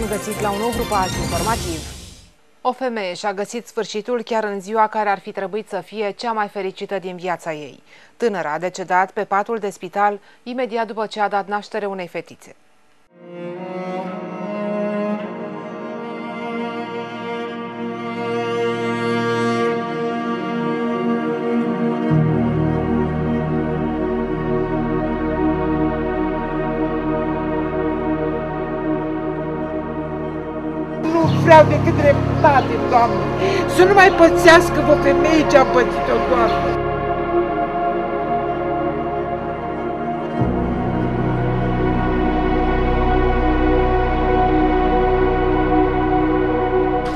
domnilor, bună seara! Bun găsit la un nou grupaj informativ! O femeie și-a găsit sfârșitul chiar în ziua care ar fi trebuit să fie cea mai fericită din viața ei. Tânăra a decedat pe patul de spital imediat după ce a dat naștere unei fetițe. Vreau decât dreptate, Doamne. Să nu mai pățească vă femeie ce a pățit-o, Doamne.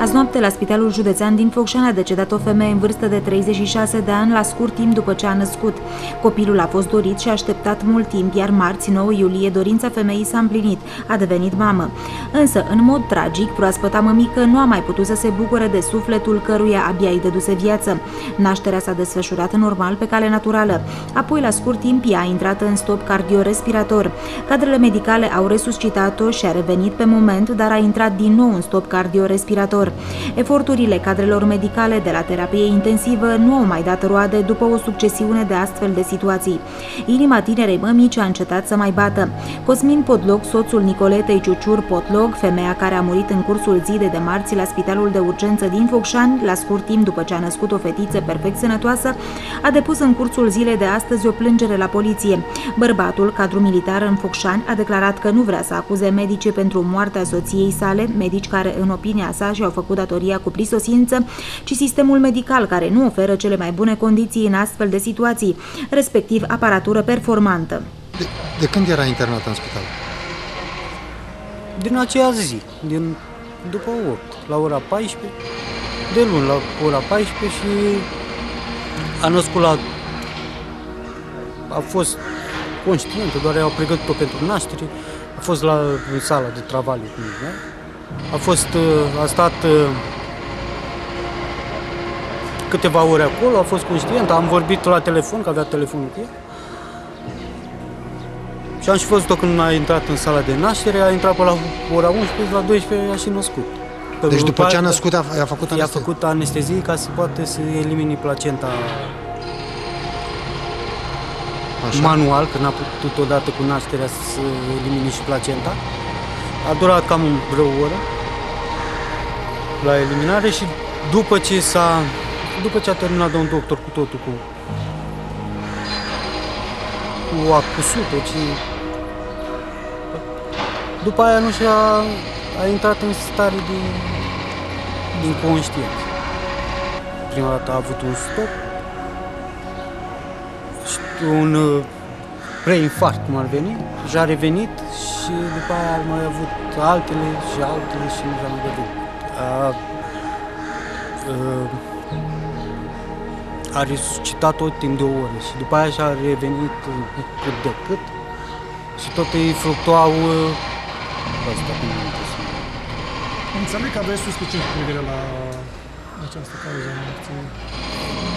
Azi noapte, la Spitalul Județean din Focșani a decedat o femeie în vârstă de 36 de ani la scurt timp după ce a născut. Copilul a fost dorit și așteptat mult timp, iar marți, 9 iulie, dorința femeii s-a împlinit. A devenit mamă. Însă, în mod tragic, proaspăta mămică nu a mai putut să se bucure de sufletul căruia abia îi dăduse viață. Nașterea s-a desfășurat normal pe cale naturală. Apoi, la scurt timp, ea a intrat în stop cardiorespirator. Cadrele medicale au resuscitat-o și a revenit pe moment, dar a intrat din nou în stop cardiorespirator. Eforturile cadrelor medicale de la terapie intensivă nu au mai dat roade după o succesiune de astfel de situații. Inima tinerei mămici a încetat să mai bată. Cosmin Podlog, soțul Nicoletei Ciuciur Podlog, femeia care a murit în cursul zilei de marți la Spitalul de Urgență din Focșani, la scurt timp după ce a născut o fetiță perfect sănătoasă, a depus în cursul zilei de astăzi o plângere la poliție. Bărbatul, cadru militar în Focșani, a declarat că nu vrea să acuze medice pentru moartea soției sale, medici care, în opinia sa, și-au făcut datoria cu prisosință, ci sistemul medical care nu oferă cele mai bune condiții în astfel de situații, respectiv aparatură performantă. De, de când era internat în spital? Din aceea zi, din după 8, la ora 14, de luni la ora 14 și a născut la... a fost conștientă, doar au pregătit-o pentru naștere, a fost la în sala de travaliu cu mine, a fost, a stat câteva ore acolo, a fost conștient, am vorbit la telefon, că avea telefonul cu el. Și am și văzut-o când a intrat în sala de naștere, a intrat pe la ora 11, la 12 a și născut. Că deci după ce a născut a, a făcut anestezie? I-a făcut anestezie ca să poate să elimine placenta Așa. manual, că n-a putut odată cu nașterea să elimine și placenta. A durat cam vreo oră la eliminare și după ce s-a după ce a terminat de un doctor cu totul cu cu acusutul, ci după aia nu și-a a intrat în stare de din conștiență. Prima dată a avut un stop și un uh, preinfarct, cum ar veni, și a revenit și după aia a mai avut altele și altele și nu s-a mai văzut. A, a, uh, a resuscitat tot timp de o oră și după aia și-a revenit cât de cât și tot îi fluctuau ăsta, cum Înțeleg că aveți suspiciuni cu privire la această cauză a morții.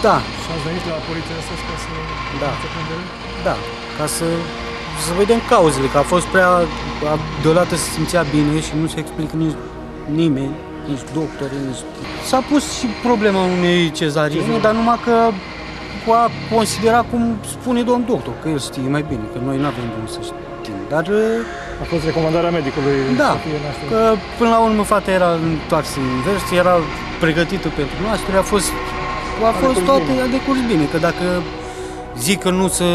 Da. Și ați venit la poliția asta ca să da. Da, ca să, să vedem cauzele, că a fost prea, deodată se simțea bine și nu se explică nici nimeni nici doctori, nici... S-a pus și problema unei cezariene, dar numai că a considera cum spune domn doctor, că el știe mai bine, că noi nu avem cum să știm. Dar... A fost recomandarea medicului da, să fie că până la urmă fata era întoarsă invers, era pregătită pentru noastră, a fost, a fost toate, a decurs bine, că dacă zic că nu să...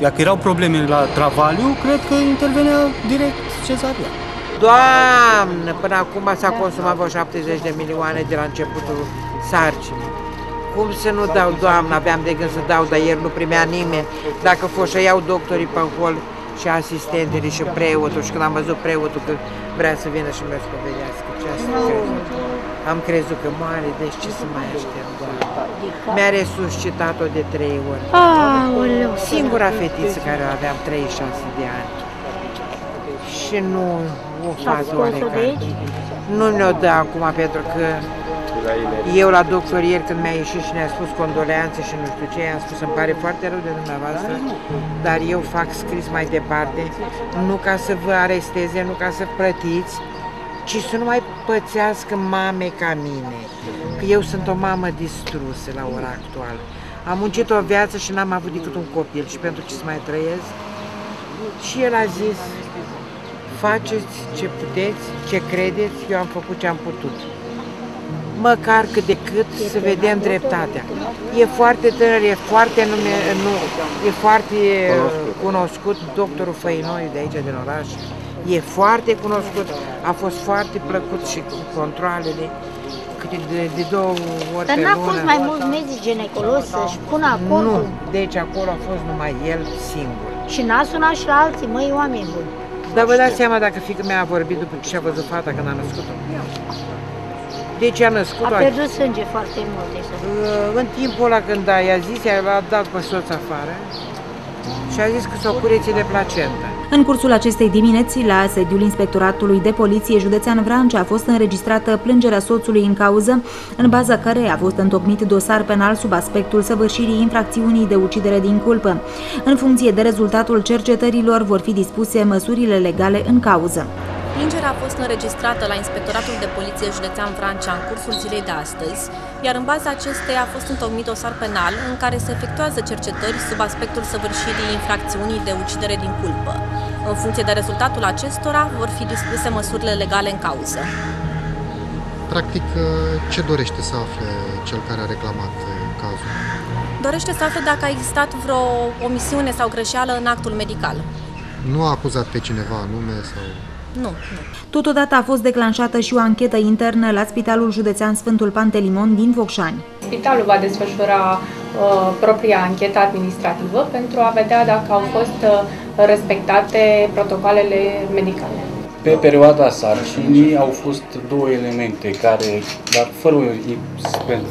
Dacă erau probleme la travaliu, cred că intervenea direct cezarian. Doamne, până acum s-a consumat vreo 70 de milioane de la începutul sarcinii. Cum să nu dau, Doamne, aveam de gând să dau, dar ieri nu primea nimeni. Dacă fost să iau doctorii pe hol și asistentele și preotul și când am văzut preotul că vrea să vină și mă spovedească, ce asta Am crezut că moare, deci ce să mai aștept, Doamne? Mi-a resuscitat-o de trei ori. Singura fetiță care o aveam 36 de ani și nu o fac oarecare. Nu ne-o dă acum pentru că Eu la doctor ieri când mi-a ieșit și ne-a spus condoleanțe și nu știu ce, i-am spus îmi pare foarte rău de dumneavoastră, dar eu fac scris mai departe, nu ca să vă aresteze, nu ca să plătiți, ci să nu mai pățească mame ca mine. Că eu sunt o mamă distrusă la ora actuală. Am muncit o viață și n-am avut decât un copil și pentru ce să mai trăiesc? Și el a zis, faceți ce puteți, ce credeți, eu am făcut ce am putut. Măcar cât de cât să vedem dreptatea. E foarte tânăr, e foarte, nume, nu, e foarte cunoscut, doctorul Făinoiu de aici, din oraș. E foarte cunoscut, a fost foarte plăcut și cu controlele, câte de, de două ori Dar pe n-a lună. fost mai mulți medici ginecologi să-și pună Nu, acordul? deci acolo a fost numai el singur. Și n-a sunat și la alții, măi, oameni buni. Dar vă dați seama dacă fiica mea a vorbit după ce a văzut fata când a născut-o? Deci a A născut-o pierdut sânge foarte mult. deci să- uh, în timpul ăla când a, i-a zis, i-a dat pe soț afară și a zis că s-o cureție de placentă. În cursul acestei dimineți, la sediul Inspectoratului de Poliție Județean Vrancea a fost înregistrată plângerea soțului în cauză, în baza căreia a fost întocmit dosar penal sub aspectul săvârșirii infracțiunii de ucidere din culpă. În funcție de rezultatul cercetărilor vor fi dispuse măsurile legale în cauză. Plângerea a fost înregistrată la Inspectoratul de Poliție Județean Vrancea în cursul zilei de astăzi, iar în baza acesteia a fost întocmit dosar penal în care se efectuează cercetări sub aspectul săvârșirii infracțiunii de ucidere din culpă. În funcție de rezultatul acestora, vor fi dispuse măsurile legale în cauză. Practic, ce dorește să afle cel care a reclamat uh, cazul? Dorește să afle dacă a existat vreo omisiune sau greșeală în actul medical. Nu a acuzat pe cineva anume sau... Nu, nu. Totodată a fost declanșată și o anchetă internă la Spitalul Județean Sfântul Pantelimon din Focșani. Spitalul va desfășura uh, propria anchetă administrativă pentru a vedea dacă au fost uh, respectate protocoalele medicale. Pe perioada sarcinii au fost două elemente care, dar fără o,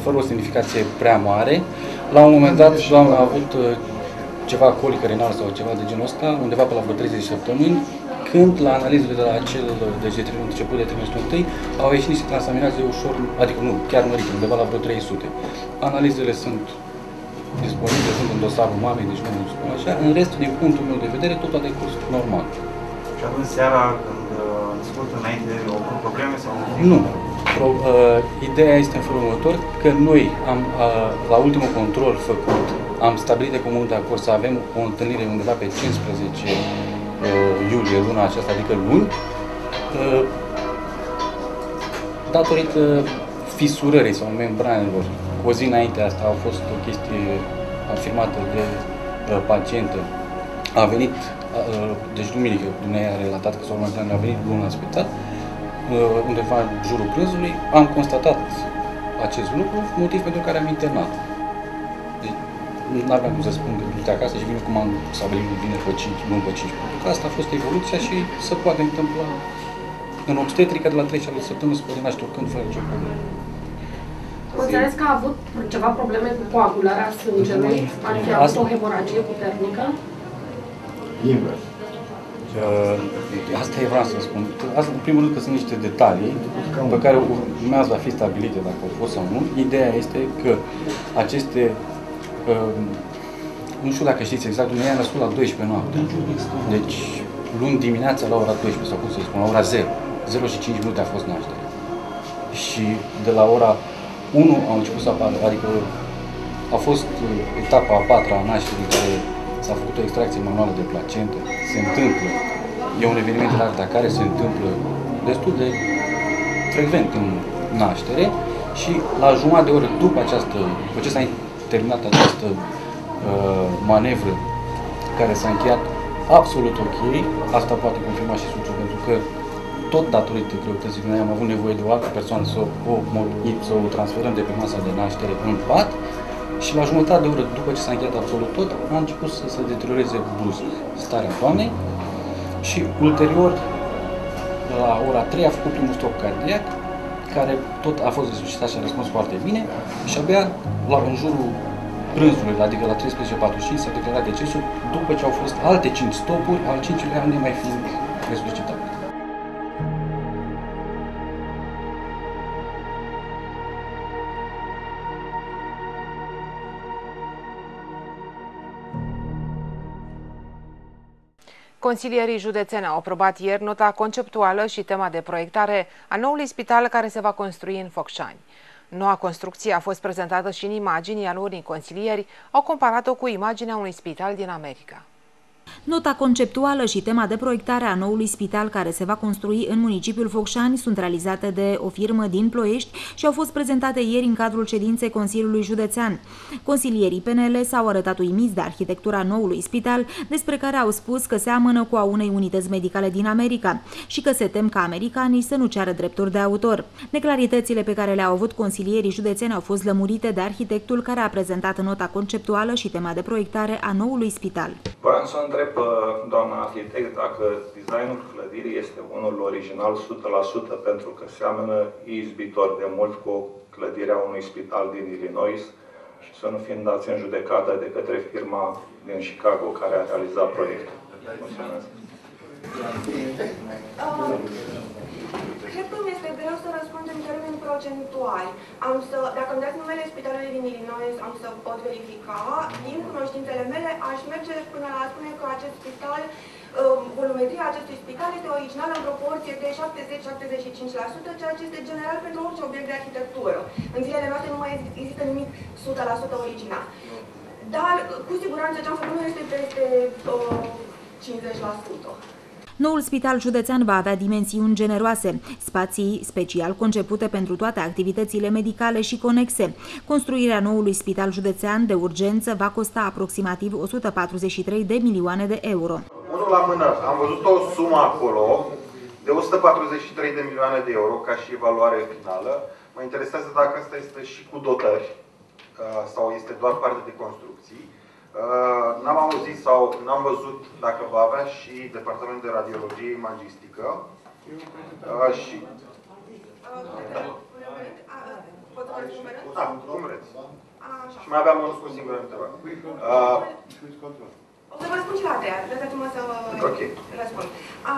fără o semnificație prea mare, la un moment dat doamna a avut uh, ceva colică renal sau ceva de genul ăsta, undeva pe la vreo 30 de săptămâni, când la analizele de la acel, deci de început de trimestrul întâi, au ieșit niște transaminaze ușor, adică nu, chiar mărite, undeva la vreo 300. Analizele sunt disponibile, sunt în dosarul mamei, deci nu spun așa. În rest, din punctul meu de vedere, tot a decurs normal. Și atunci seara, când uh, scurt înainte, au avut probleme sau nu? Nu. Pro, uh, ideea este în felul următor, că noi am, uh, la ultimul control făcut, am stabilit de comun de acord să avem o întâlnire undeva pe 15 uh, iulie, luna aceasta, adică luni, uh, datorită fisurării sau membranelor. O zi înainte asta a fost o chestie afirmată de uh, pacientă. A venit, uh, deci duminică, dumneavoastră a relatat că s-a a venit luni la spital, uh, undeva în jurul prânzului, am constatat acest lucru, motiv pentru care am internat. Deci, nu aveam cum să spun că du acasă și vine cum am stabilit bine pe 5, nu pe 5, pentru că asta a fost evoluția și se poate întâmpla în obstetrică de la 36 de săptămâni se poate naște oricând fără nicio problemă. Înțeles că a avut ceva probleme cu coagularea sângelui, ar fi avut Asta- o hemoragie puternică. Invers. Uh, asta e vreau să spun. Asta, în primul rând, că sunt niște detalii pe care urmează a fi stabilite dacă au fost sau nu. Ideea este că aceste, uh, nu știu dacă știți exact, dumneavoastră a născut la 12 noapte. Deci, luni dimineața la ora 12, sau cum să spun, la ora 0. 0 și 5 minute a fost naștere. Și de la ora 1 au început să apară, adică a fost uh, etapa a patra a nașterii care s-a făcut o extracție manuală de placentă. Se întâmplă. E un eveniment rar, dar care se întâmplă destul de frecvent în naștere și la jumătate de oră după această, după ce s-a terminat această uh, manevră care s-a încheiat absolut ok, asta poate confirma și Suciu, pentru că tot datorită greutății noi am avut nevoie de o altă persoană să o, să o transferăm de pe masa de naștere în pat și la jumătate de oră după ce s-a încheiat absolut tot, a început să se deterioreze brusc starea doamnei și ulterior, la ora 3 a făcut primul stop cardiac, care tot a fost resuscitat și a răspuns foarte bine și abia la în jurul prânzului, adică la 13.45 s-a declarat decesul după ce au fost alte 5 stopuri, al 5-lea nemai fiind resuscitat. Consilierii județene au aprobat ieri nota conceptuală și tema de proiectare a noului spital care se va construi în Focșani. Noua construcție a fost prezentată și în imagini, iar unii consilieri au comparat-o cu imaginea unui spital din America. Nota conceptuală și tema de proiectare a noului spital care se va construi în municipiul Focșani sunt realizate de o firmă din Ploiești și au fost prezentate ieri în cadrul ședinței Consiliului Județean. Consilierii PNL s-au arătat uimiți de arhitectura noului spital, despre care au spus că seamănă cu a unei unități medicale din America și că se tem ca americanii să nu ceară drepturi de autor. Neclaritățile pe care le-au avut consilierii județeni au fost lămurite de arhitectul care a prezentat nota conceptuală și tema de proiectare a noului spital. Vreau să întreb pe doamna arhitect dacă designul clădirii este unul original 100% pentru că seamănă izbitor de mult cu clădirea unui spital din Illinois și să nu fim dați în judecată de către firma din Chicago care a realizat proiectul. Mulțumesc. Cred că mi este greu să răspund în termeni procentuali. Am să, dacă îmi dați numele spitalului din Illinois, am să pot verifica. Din cunoștințele mele, aș merge până la a spune că acest spital um, volumetria acestui spital este originală în proporție de 70-75%, ceea ce este general pentru orice obiect de arhitectură. În zilele noastre nu mai există nimic 100% original. Dar, cu siguranță, ce am făcut nu este peste uh, 50%. Noul spital județean va avea dimensiuni generoase, spații special concepute pentru toate activitățile medicale și conexe. Construirea noului spital județean de urgență va costa aproximativ 143 de milioane de euro. Unul la mână, am văzut o sumă acolo de 143 de milioane de euro ca și evaluare finală. Mă interesează dacă asta este și cu dotări uh, sau este doar parte de construcții. Uh, n-am auzit sau n-am văzut dacă va avea și Departament de Radiologie Imagistică. Uh, și... Da, cum vreți. Și mai aveam un singur întrebare. Uh, o să vă răspund și la a treia, lăsați-mă să okay. răspund.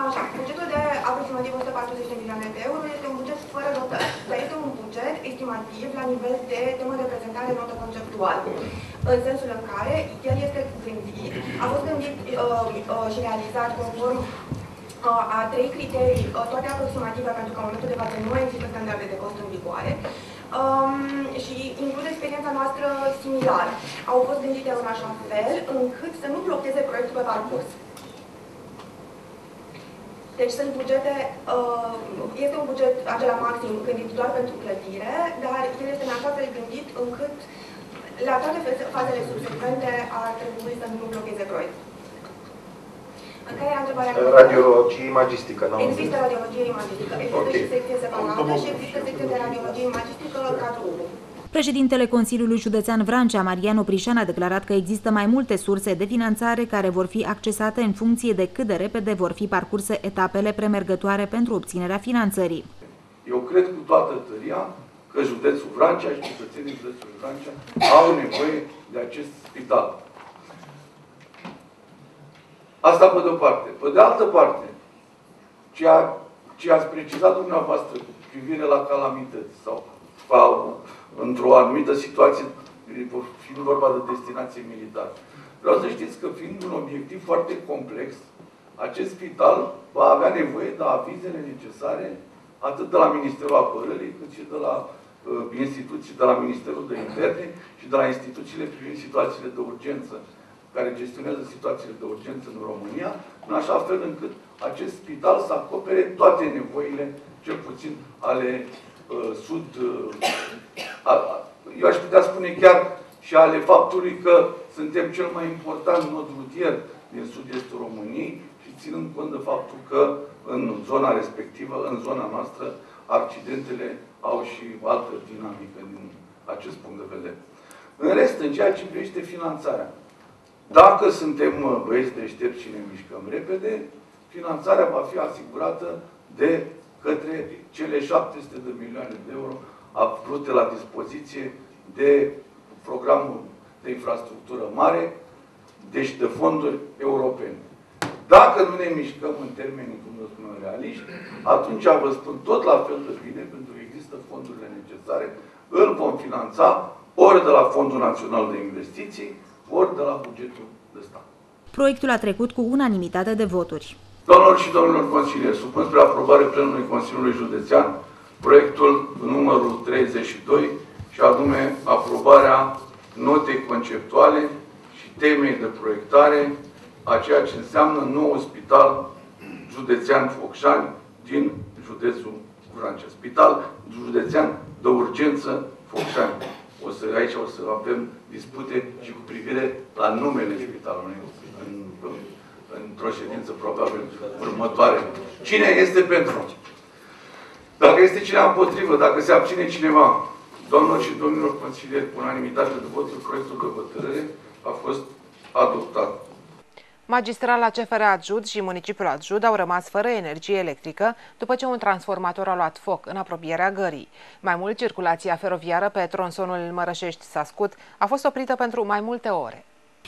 Așa, bugetul de aproximativ 140 de milioane de euro este un buget fără dotări, dar este un buget estimativ la nivel de temă de prezentare notă conceptual. În sensul în care el este gândit, a fost gândit uh, uh, și realizat conform uh, a trei criterii, uh, toate aproximative, pentru că în momentul de față nu există standarde de cost în vigoare, um, și include experiența noastră similară. Au fost gândite în așa fel încât să nu blocheze proiectul pe parcurs. Deci sunt bugete, uh, este un buget acela maxim gândit doar pentru clădire, dar el este în așa fel gândit încât la toate fazele subsecvente ar trebui să nu blocheze proiectul. Care e întrebarea? Radiologie imagistică, nu? Există radiologie imagistică. Există okay. și secție separată și există secție de radiologie imagistică cadrul 1. Președintele Consiliului Județean Vrancea, Marian Oprișan, a declarat că există mai multe surse de finanțare care vor fi accesate în funcție de cât de repede vor fi parcurse etapele premergătoare pentru obținerea finanțării. Eu cred cu toată tăria că județul Vrancea și cetățenii județului Vrancea au nevoie de acest spital. Asta pe de-o parte. Pe de altă parte, ceea ce ați precizat dumneavoastră cu privire la calamități sau, sau într-o anumită situație, fiind vorba de destinație militară. Vreau să știți că fiind un obiectiv foarte complex, acest spital va avea nevoie de avizele necesare atât de la Ministerul Apărării, cât și de la uh, instituții, de la Ministerul de Interne și de la instituțiile privind situațiile de urgență care gestionează situațiile de urgență în România, în așa fel încât acest spital să acopere toate nevoile, cel puțin ale uh, sud, uh, a, eu aș putea spune chiar și ale faptului că suntem cel mai important nod rutier din sud-estul României și ținând cont de faptul că în zona respectivă, în zona noastră, accidentele au și altă dinamică din acest punct de vedere. În rest, în ceea ce privește finanțarea, dacă suntem băieți deștepți și ne mișcăm repede, finanțarea va fi asigurată de către cele 700 de milioane de euro aflute la dispoziție de programul de infrastructură mare, deci de fonduri europene. Dacă nu ne mișcăm în termenii, cum vă spun, realiști, atunci vă spun tot la fel de bine, pentru că există fondurile necesare, îl vom finanța ori de la Fondul Național de Investiții, ori de la bugetul de stat. Proiectul a trecut cu unanimitate de voturi. Doamnelor și domnilor consilieri, supun spre aprobare plenului Consiliului Județean proiectul numărul 32 și anume aprobarea notei conceptuale și temei de proiectare a ceea ce înseamnă nou spital județean Focșani din județul Vrancea. Spital județean de urgență Focșani. O să, aici o să avem dispute și cu privire la numele spitalului în, în, într-o ședință probabil următoare. Cine este pentru? Dacă este cineva împotrivă, dacă se abține cineva, doamnelor și domnilor consilieri, cu unanimitate de voturi, proiectul de hotărâre a fost adoptat. Magistrala CFR Adjud și municipiul Adjud au rămas fără energie electrică după ce un transformator a luat foc în apropierea gării. Mai mult, circulația feroviară pe tronsonul Mărășești-Sascut a fost oprită pentru mai multe ore.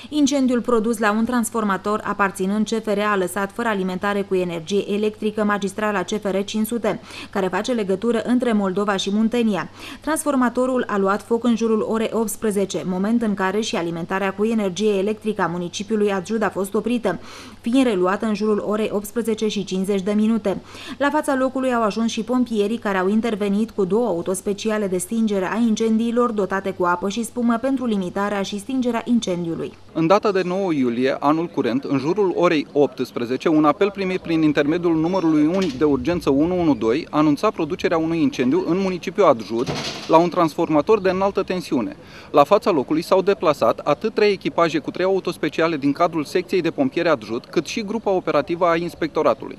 Incendiul produs la un transformator aparținând CFR a lăsat fără alimentare cu energie electrică magistrala CFR 500, care face legătură între Moldova și Muntenia. Transformatorul a luat foc în jurul orei 18, moment în care și alimentarea cu energie electrică a municipiului Adjud a fost oprită, fiind reluată în jurul orei 18 și 50 de minute. La fața locului au ajuns și pompierii care au intervenit cu două autospeciale de stingere a incendiilor dotate cu apă și spumă pentru limitarea și stingerea incendiului. În data de 9 iulie, anul curent, în jurul orei 18, un apel primit prin intermediul numărului unic de urgență 112 anunța producerea unui incendiu în municipiul Adjud la un transformator de înaltă tensiune. La fața locului s-au deplasat atât trei echipaje cu trei autospeciale din cadrul secției de pompieri Adjud, cât și grupa operativă a inspectoratului.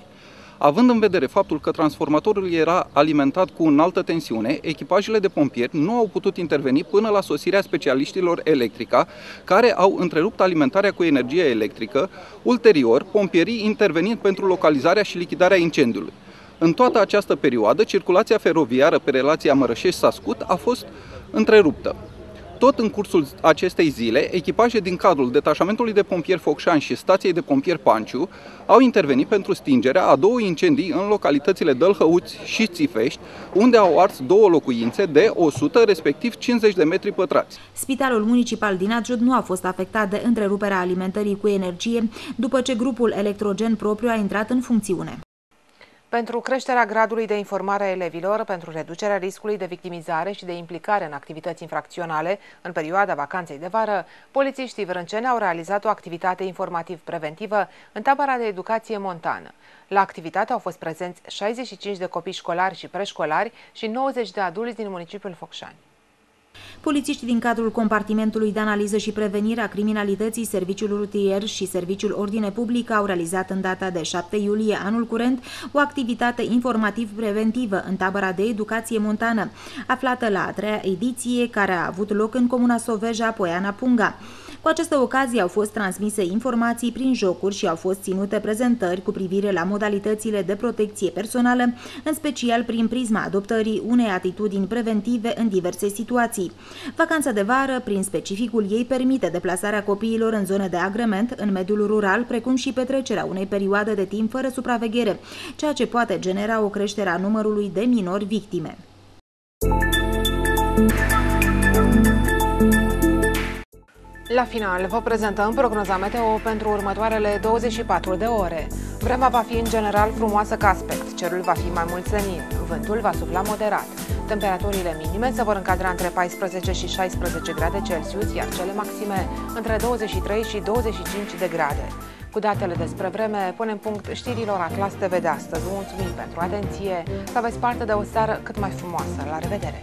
Având în vedere faptul că transformatorul era alimentat cu înaltă tensiune, echipajele de pompieri nu au putut interveni până la sosirea specialiștilor electrica, care au întrerupt alimentarea cu energie electrică, ulterior pompierii intervenind pentru localizarea și lichidarea incendiului. În toată această perioadă, circulația feroviară pe relația Mărășești-Sascut a fost întreruptă. Tot în cursul acestei zile, echipaje din cadrul Detașamentului de Pompieri Focșani și Stației de Pompieri Panciu au intervenit pentru stingerea a două incendii în localitățile Dălhăuți și Țifești, unde au ars două locuințe de 100, respectiv 50 de metri pătrați. Spitalul municipal din Adjud nu a fost afectat de întreruperea alimentării cu energie după ce grupul electrogen propriu a intrat în funcțiune. Pentru creșterea gradului de informare a elevilor, pentru reducerea riscului de victimizare și de implicare în activități infracționale în perioada vacanței de vară, polițiștii vrânceni au realizat o activitate informativ-preventivă în tabăra de educație montană. La activitate au fost prezenți 65 de copii școlari și preșcolari și 90 de adulți din municipiul Focșani. Polițiștii din cadrul compartimentului de analiză și prevenire a criminalității, Serviciul Rutier și Serviciul Ordine Publică au realizat în data de 7 iulie anul curent o activitate informativ-preventivă în tabăra de educație montană, aflată la a treia ediție, care a avut loc în comuna Soveja, Poiana Punga. Cu această ocazie au fost transmise informații prin jocuri și au fost ținute prezentări cu privire la modalitățile de protecție personală, în special prin prisma adoptării unei atitudini preventive în diverse situații. Vacanța de vară, prin specificul ei, permite deplasarea copiilor în zone de agrement, în mediul rural, precum și petrecerea unei perioade de timp fără supraveghere, ceea ce poate genera o creștere a numărului de minori victime. La final, vă prezentăm prognoza meteo pentru următoarele 24 de ore. Vremea va fi în general frumoasă ca aspect, cerul va fi mai mult senin, vântul va sufla moderat. Temperaturile minime se vor încadra între 14 și 16 grade Celsius, iar cele maxime între 23 și 25 de grade. Cu datele despre vreme, punem punct știrilor Atlas TV de astăzi. Vă mulțumim pentru atenție, să aveți parte de o seară cât mai frumoasă. La revedere!